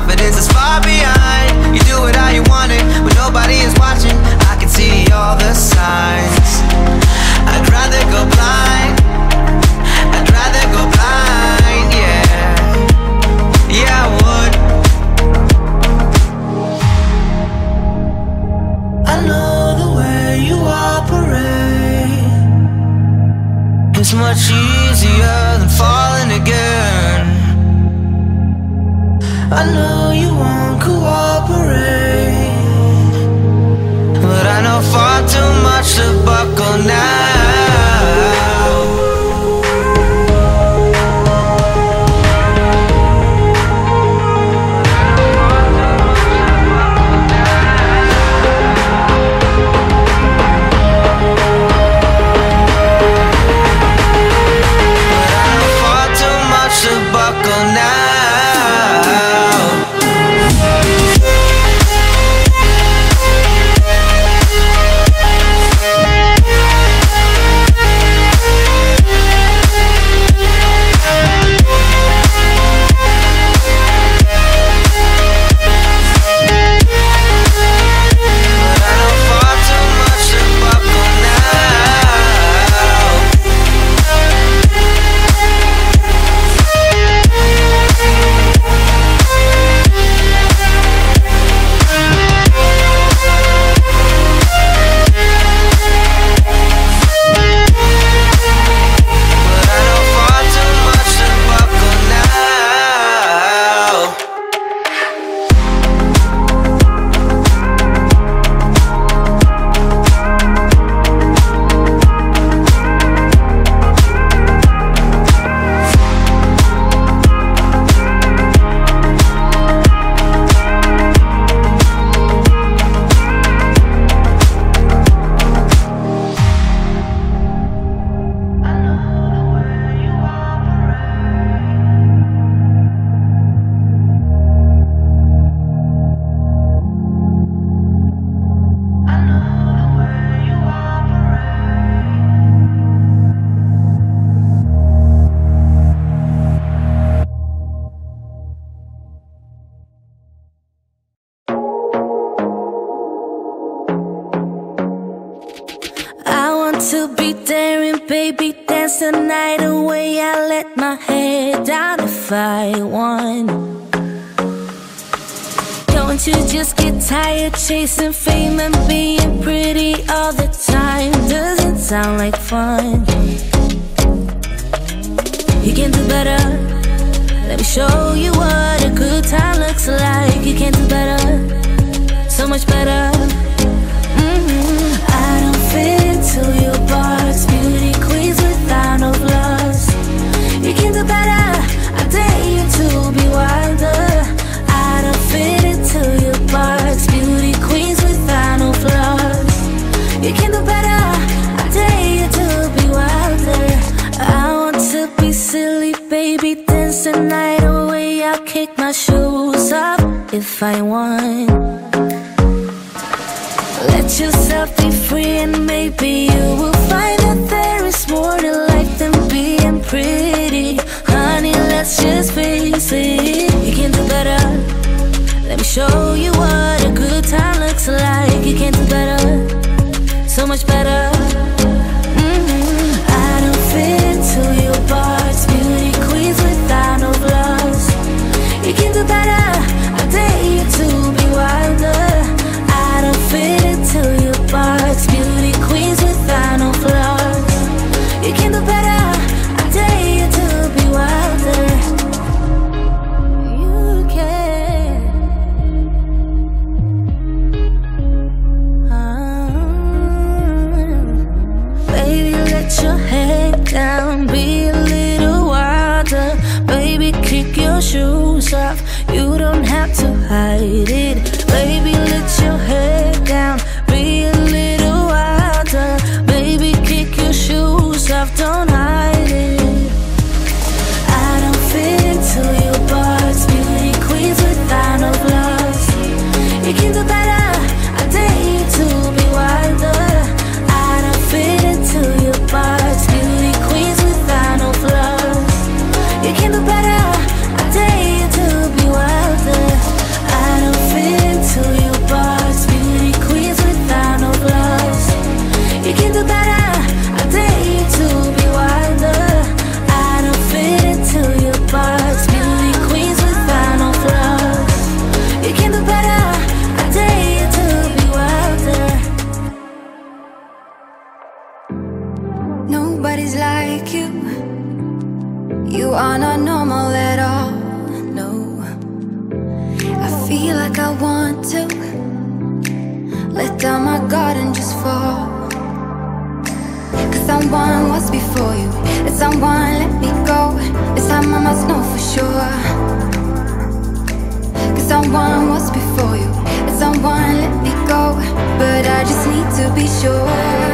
confidence is far beyond I know you won't cooperate, but I know far too much to buckle now. Baby, dance the night away. I let my head down if I won. Don't you just get tired chasing fame and being pretty all the time? Doesn't sound like fun. You can do better. Let me show you what a good time looks like. You can do better, so much better. Mhm. I don't fit into your box. Queens no flaws. You can do better. I dare you to be wilder. I don't fit into your box. Beauty queens with final flaws. You can do better. I dare you to be wilder. I want to be silly, baby. Dance the night away. I'll kick my shoes off if I want. Let yourself be free and maybe you will find that there is more to life pretty. Honey, let's just face it. You can do better. Let me show you what a good time looks like. You can do better. So much better. To hide it. Baby, let your head down, be a little wilder. Baby, kick your shoes off, don't hide it. I don't fit into your box. Beauty queens without no flaws. You can do better. Like you. You are not normal at all, no. I feel like I want to let down my guard and just fall. Cause someone was before you, and someone let me go. This time I must know for sure. Cause someone was before you, and someone let me go. But I just need to be sure.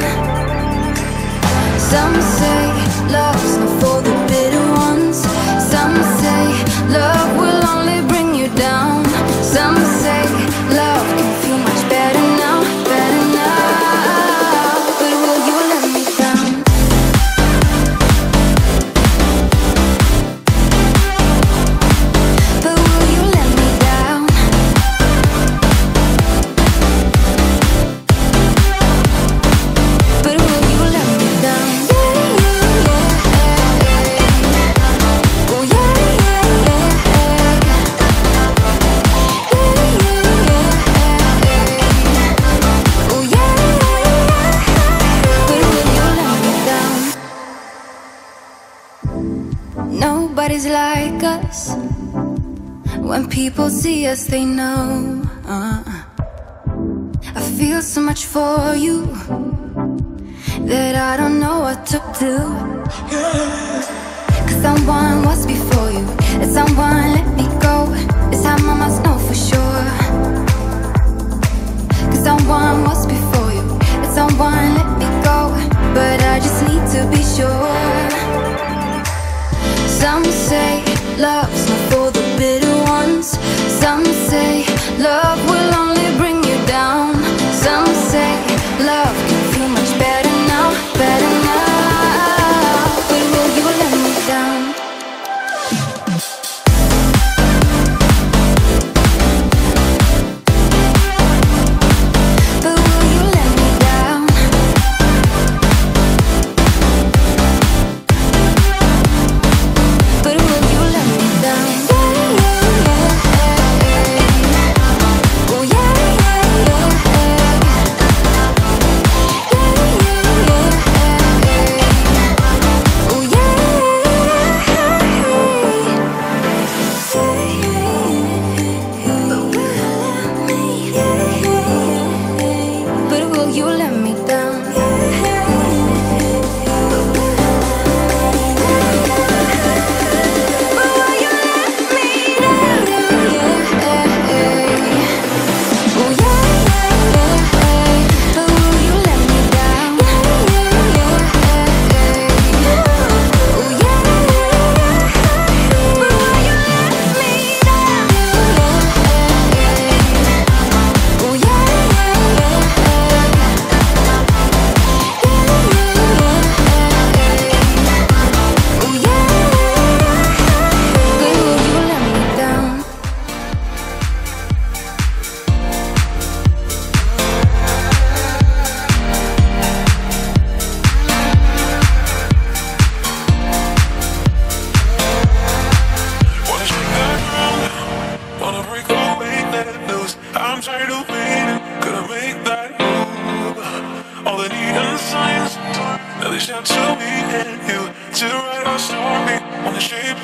Some say love's. Not Nobody's like us. When people see us, they know. Uh, I feel so much for you that I don't know what to do. Cause someone was before you, and someone let me go. This time I must know for sure. Cause someone was before you, and someone let me go. But I just need to be sure. Love's shape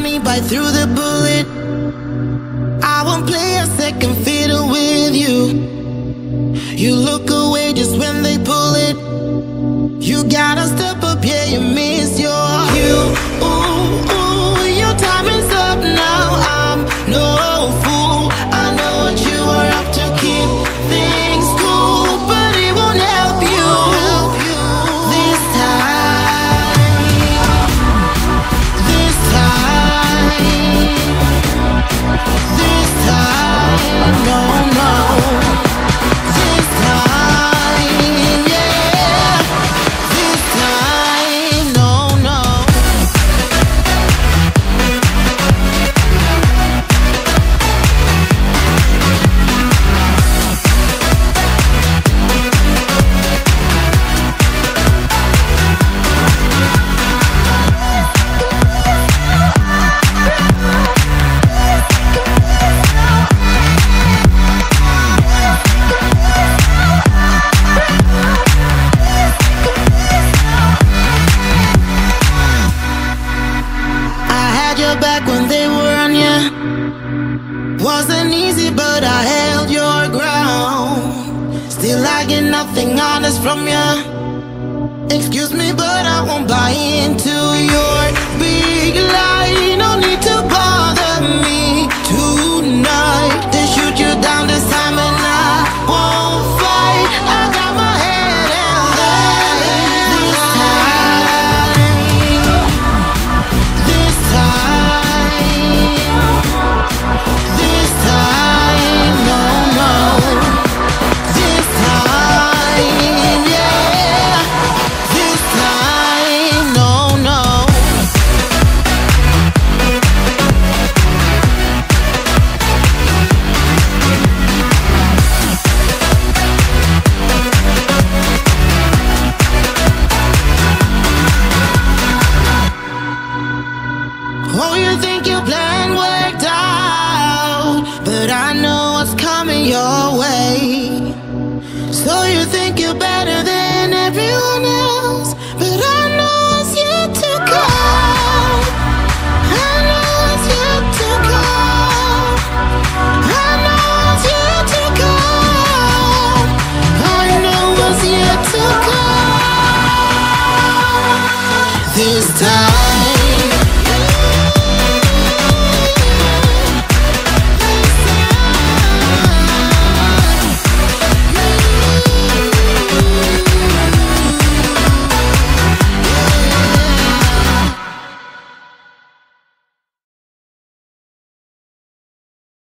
me by through the bullet. from ya. Excuse me, but I won't buy it. time.